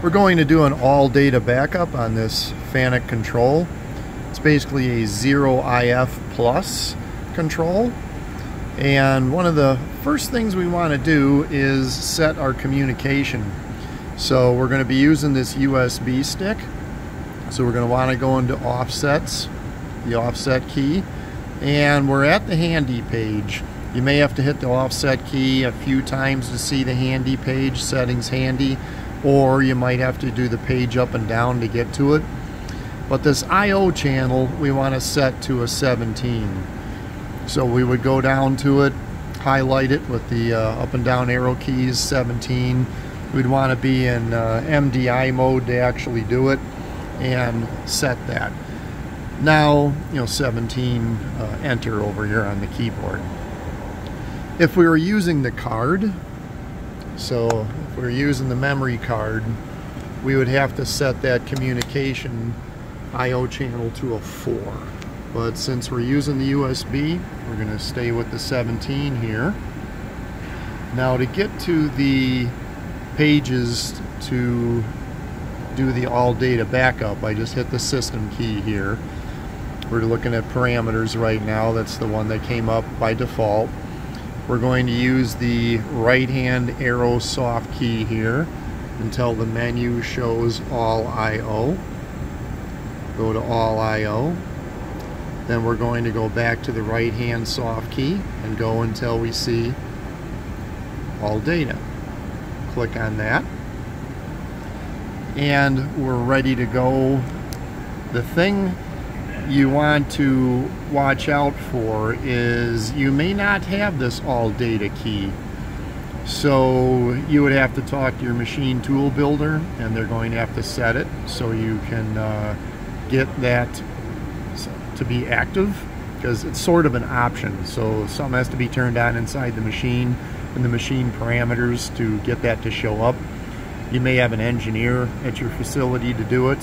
We're going to do an all data backup on this FANUC control. It's basically a zero IF plus control. And one of the first things we want to do is set our communication. So we're going to be using this USB stick. So we're going to want to go into offsets, the offset key, and we're at the handy page. You may have to hit the offset key a few times to see the handy page, settings handy or you might have to do the page up and down to get to it. But this I.O. channel we want to set to a 17. So we would go down to it, highlight it with the uh, up and down arrow keys, 17. We'd want to be in uh, MDI mode to actually do it and set that. Now, you know, 17, uh, enter over here on the keyboard. If we were using the card, so if we're using the memory card, we would have to set that communication I.O. channel to a 4. But since we're using the USB, we're going to stay with the 17 here. Now to get to the pages to do the all data backup, I just hit the system key here. We're looking at parameters right now. That's the one that came up by default. We're going to use the right hand arrow soft key here until the menu shows all I.O. Go to all I.O. Then we're going to go back to the right hand soft key and go until we see all data. Click on that. And we're ready to go. The thing you want to watch out for is you may not have this all data key. So you would have to talk to your machine tool builder and they're going to have to set it so you can uh, get that to be active because it's sort of an option. So something has to be turned on inside the machine and the machine parameters to get that to show up. You may have an engineer at your facility to do it,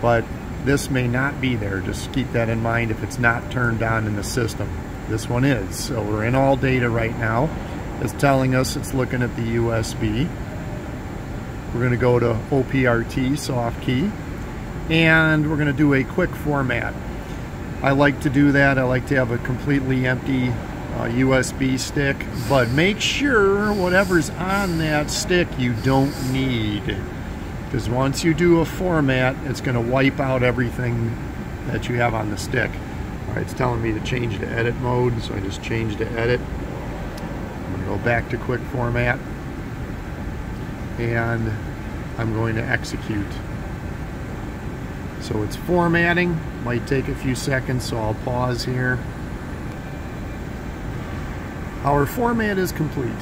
but this may not be there. Just keep that in mind if it's not turned on in the system. This one is. So we're in all data right now. It's telling us it's looking at the USB. We're going to go to OPRT soft key and we're going to do a quick format. I like to do that. I like to have a completely empty uh, USB stick, but make sure whatever's on that stick you don't need because once you do a format it's going to wipe out everything that you have on the stick. All right it's telling me to change to edit mode so I just change to edit. I'm going to go back to quick format. And I'm going to execute. So it's formatting might take a few seconds so I'll pause here. Our format is complete.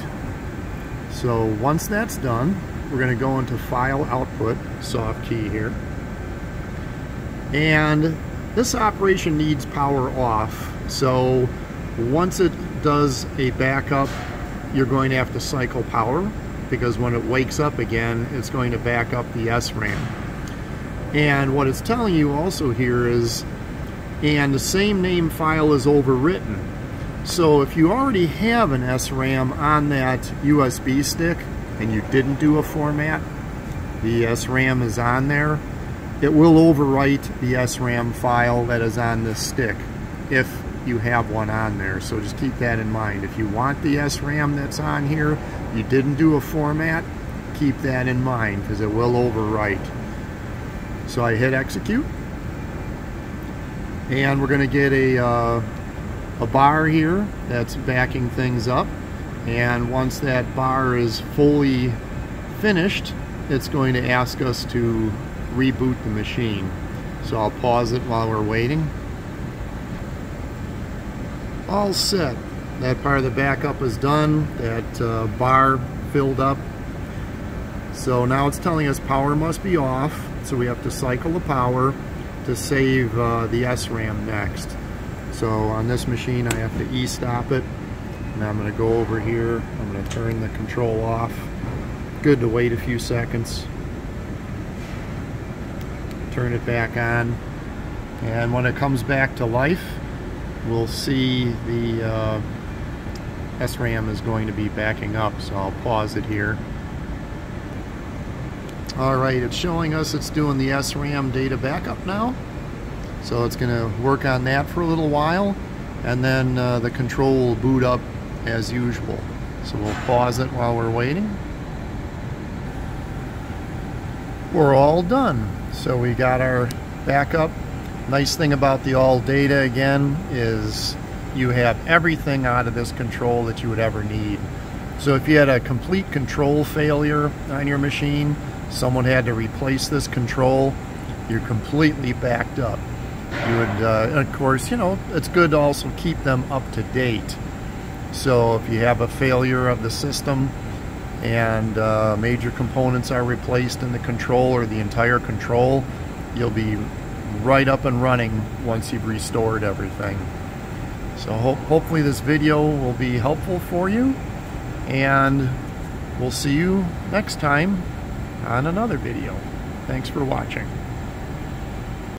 So once that's done we're going to go into File Output, soft key here. And this operation needs power off. So once it does a backup, you're going to have to cycle power because when it wakes up again, it's going to back up the SRAM. And what it's telling you also here is, and the same name file is overwritten. So if you already have an SRAM on that USB stick, and you didn't do a format, the SRAM is on there, it will overwrite the SRAM file that is on this stick if you have one on there. So just keep that in mind. If you want the SRAM that's on here, you didn't do a format, keep that in mind because it will overwrite. So I hit execute and we're going to get a, uh, a bar here that's backing things up and once that bar is fully finished it's going to ask us to reboot the machine. So I'll pause it while we're waiting. All set. That part of the backup is done. That uh, bar filled up. So now it's telling us power must be off. So we have to cycle the power to save uh, the SRAM next. So on this machine I have to e-stop it now I'm going to go over here. I'm going to turn the control off. Good to wait a few seconds. Turn it back on. And when it comes back to life, we'll see the uh, SRAM is going to be backing up. So I'll pause it here. All right, it's showing us it's doing the SRAM data backup now. So it's going to work on that for a little while and then uh, the control will boot up as usual. So we'll pause it while we're waiting. We're all done. So we got our backup. Nice thing about the all data again is you have everything out of this control that you would ever need. So if you had a complete control failure on your machine, someone had to replace this control, you're completely backed up. You would, uh, of course, you know, it's good to also keep them up to date. So if you have a failure of the system and uh, major components are replaced in the control or the entire control, you'll be right up and running once you've restored everything. So ho hopefully this video will be helpful for you and we'll see you next time on another video. Thanks for watching.